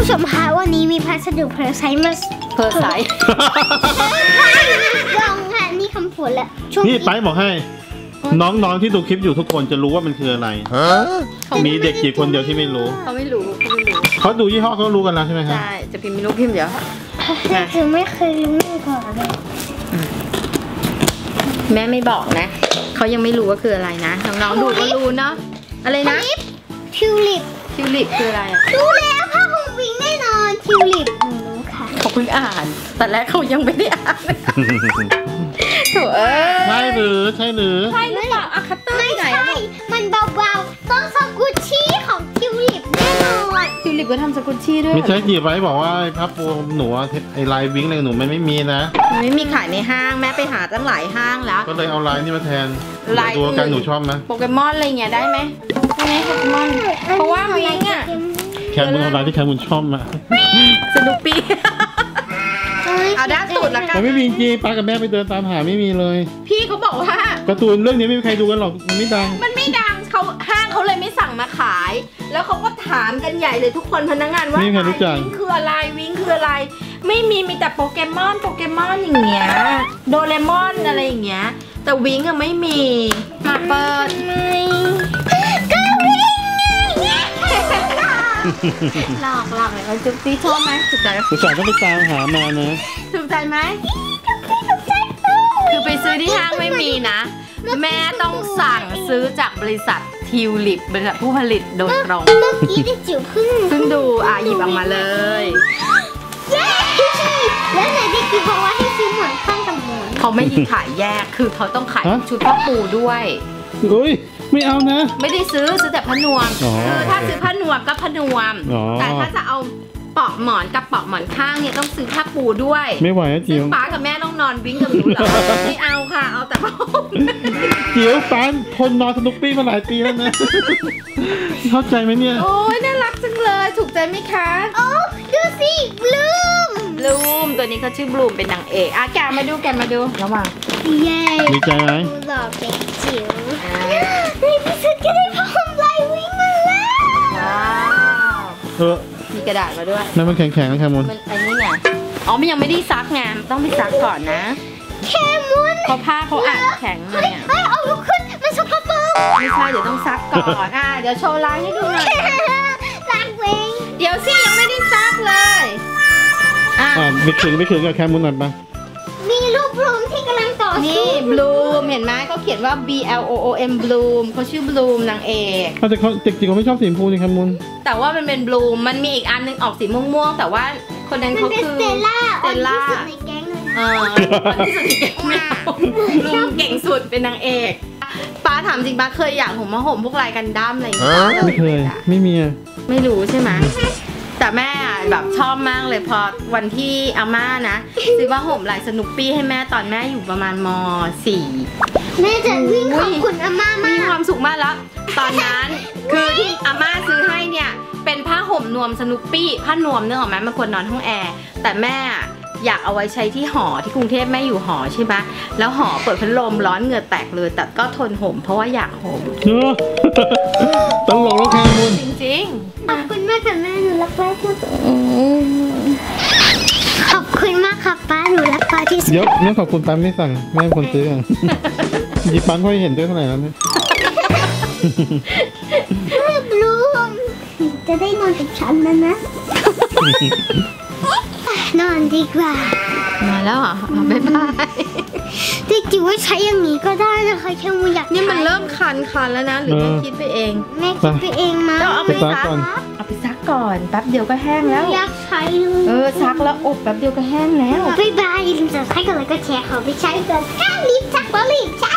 ผู้ชมคะวันนี้มีพัสดุเพอร์ไซส์มาเพอร์ไซส์ลองค่ะนี่คำผลแหละช่วงนี่ไปบอกให้ น้องๆที่ดูคลิปอยู่ทุกคนจะรู้ว่ามันคืออะไร มีเด็กกี่คนเดียวที่ไม่รู้ เขาไม่รู้เขาไม่รู้เขาดูยี่ห้อเขารู้กันแล้วใช่ไหมครับใช่ จะพิมพ์ไม่รู้พิมพ์เดี๋ยวคือไม่เคยรู้มาก่อนเลยแม่ไม่บอกนะ เขายังไม่รู้ว่าคืออะไรนะ น้องๆดูก็รู้เนาะ อะไรนะทิวลิปทิวลิปคืออะไรอะรู้แล้วผ้าห่ม วิงแน่นอนทิวลิปหนูรู้ค่ะเขาเพิ่งอ่าน แต่แรกเขายังไม่ได้อ่านโถเอ้ยใช่หรือใช่หรือใช่หรือเปล่าอะคัตเตอร์ไม่ที่ไหนใช่อะมันเบาๆต้องสกุชชี่ของทิวลิปแน่นอนทิวลิปก็ทำสกุชชี่ด้วยไม่ใช่จีบไว้บอกว่าไอ้พับปูหนูอะไอ้ลายวิ้งเลยหนูมันไม่มีนะมันไม่มีขายในห้างแม่ไปหาตั้งหลายห้างแล้ว ก็เลยเอาลายนี่มาแทนลายดูกันหนูชอบไหมโปเกมอนอะไรเงี้ยได้ไหมได้ไหมโปเกมอน เพราะว่าวิงอะ แคมุนเอาลายที่แคมุนชอบมาสนุปปี้เอาด้านสุดละกัแต่นไม่มีจริงป้ากับแม่ไปเดินตามหาไม่มีเลย พี่เขาบอกว่าการ์ตูนเรื่องนี้ไม่มีใครดูกันหรอกมันไม่ดัง มันไม่ดังเขาห้างเขาเลยไม่สั่งมาขาย แล้วเขาก็ถามกันใหญ่เลยทุกคนพนักงานว่าไม่มีใครรู้จักวิงคืออะไรวิงคืออะไร ไม่มีมีแต่โปเกมอนโปเกมอนอย่างเงี้ยโดเรมอนอะไรอย่างเงี้ยแต่วิงอะไม่มีมาเปิด หลอกหลอกเลยเอาจุ๊บตี้ชอบไหมถูกใจอุตส่าห์ต้องไปตามหามานะ ถูกใจไหมคือไปซื้อที่ห้างไม่มีนะ แม่ต้องสั่งซื้อจากบริษัททิวลิปบริษัทผู้ผลิตโดยตรง เมื่อกี้ได้จิ๋วเพึ่งเพิ่งดูอะหยิบออกมาเลยเย้แล้วไหนเด็กจิ๋วบอกว่าให้ซื้อหมอนข้างกับหมอนเขาไม่มีขายแยกคือเขาต้องขายฮะชุดผ้าปูด้วยเอ้ย ไม่เอานะ ไม่ได้ซื้อซื้อแต่ผ้านวมอ๋อคือถ้าซื้อผ้านวมก็ผ้านวม อ๋อ แต่ถ้าจะเอาปอกหมอนกับปอกหมอนข้างเนี่ยต้องซื้อผ้าปูด้วยไม่ไหวนะจิ๋ซึ่วงป้ากับแม่ต้องนอนวิ่งกับหนูเหรอไม่เอาค่ะ เอาแต่ผ้าห่มจิ๋วปานทนนอนสนุกปี้มาหลายปีแล้วนะ เข้าใจไหมเนี่ย โอ้ยน่ารักจังเลยถูกใจไหมคะโอ้ดูสิบลูมบลูมตัวนี้เขาชื่อบลูมเป็นนางเอกอะแกะมาดูแกะมาดูระหว่างเย้ดีใจไหม ดูหล่อเป็น เออมีกระดาษมาด้วย นั่นมันแข็งๆนะแคมุนมันอันนี้ไงอ๋อมันยังไม่ได้ซักไงมันต้องไปซักก่อนนะแค่มุนเพราะผ้าเขาอ่านแข็งมาเฮ้ยเนี่ยเฮ้ยเอาลุกขึ้นมันสกปรกไม่ใช่เดี๋ยวต้องซักก่อนอะเดี๋ยวโชว์ลายให้ดูหน่อยลากเวงเดี๋ยวสิยังไม่ได้ซักเลยอะอ่าไปขึงไปขึงกับแคมุนหน่อยปะมี ลูกบลูมที่กำลังต่อนี่สู้บลูมเห็นไหมเขาเขียนว่า B L O O M บลูมเขาชื่อบลูมนางเอกเอาแต่เขาเด็กจิ๋วเขาไม่ชอบสีชมพูนี่แคมุนแต่ว่ามันเป็นบลูมมันมีอีกอันนึงออกสีม่วงๆแต่ว่าคนนั้นมันเขาเป็นคือ สเตลล่าสเตลล่า อ่อนที่สุดในแก๊งเลยเออคนที่สุดที่เก่งไม่เอาลุงเก่งสุดเป็นนางเอกป้าถามจริงป้าเคยอยากห่มมาห่มพวกลายกันดั้มอะไรอย่างเงี้ยไม่เคย ไม่มีอะไม่รู้ใช่ไหม แต่แม่อะแบบชอบมากเลยพอวันที่อาม่านะ ซื้อมาห่มลายสนุปปี้ให้แม่ตอนแม่อยู่ประมาณม .4 แม่จะวิ่งขอุ้อบยคุณอาม่ามีมากความสุขมากแล้ว ตอนนั้นคือที่อาม่าซื้อให้เนี่ยเป็นผ้าห่มนวมสนุปปี้ผ้านวมเนื้อออกไหมมันควรนอนห้องแอร์แต่แม่อยากเอาไว้ใช้ที่หอที่กรุงเทพแม่อยู่หอใช่ไหมแล้วหอเปิดพัดลมร้อนเหงื่อแตกเลย แต่ก็ทนห่มเพราะว่าอยากห่มเนอะตลกแล้วแคมุน จริง ขอบคุณมากค่ะแม่หนูรักป้าที่สุดขอบคุณมากค่ะป้าหนูรักป้าที่สุดเดี๋ยวแม่ขอบคุณปันไม่สั่งแม่เป็นคนซื้ออะหยิบปันค่อยเห็นด้วยเท่าไหร่แล้วเนี่ยแม่บลูมจะได้นอนกับฉันนะนะ นอนดีกว่าๆมาแล้วเหรออะบ๊ายบาย แต่จิ๋วว่าใช้อย่างนี้ก็ได้นะคะแค่มูอยากนี่มันเริ่มคันคันๆแล้วนะ หรือแม่คิดไปเองแม่คิดไปเองมั้งต้องเอาไปไปซักซักก่อนเอาไปซักก่อนแป๊บเดียวก็แห้งแล้วอยากใช้เลยเออซักแล้วอบแป๊บเดียวก็แห้งแล้วบ๊ายบายอย่าลืมจะใช้กันเลยก็แชร์ขอไปใช้กันถ้ารีบซักก็รีบใช้